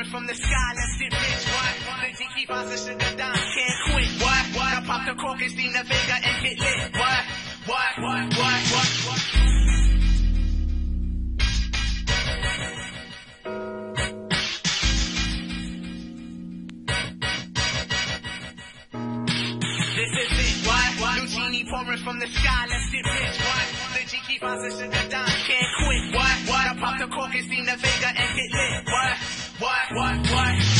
pouring from the sky, let's get rich, what? The Jiki Fonsa sugar dime, can't quit, what? What? Now pop the cork and steam the Vega and get lit, what? What? What? What? What? what? This is it, what? what? New genie pouring from the sky, let's get rich, what? The Jiki Fonsa sugar dime, can't quit, what? What? Now pop the cork and steam the Vega and get lit, what? What? What? What?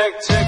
protected.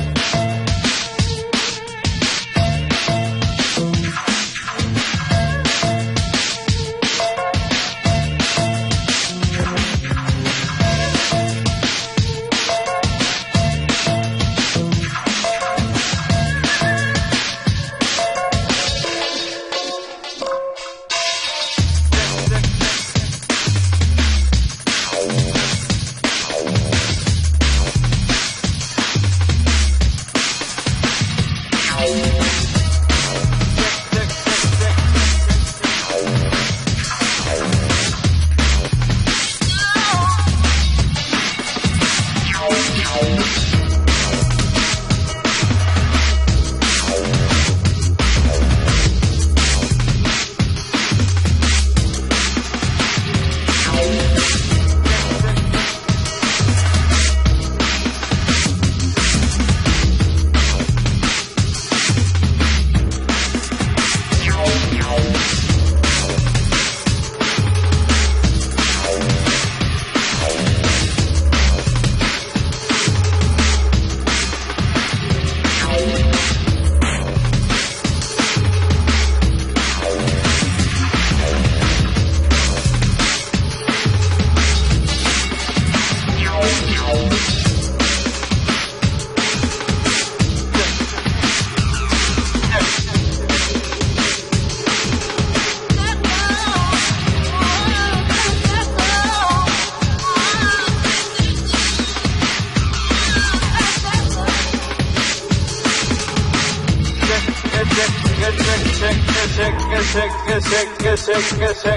You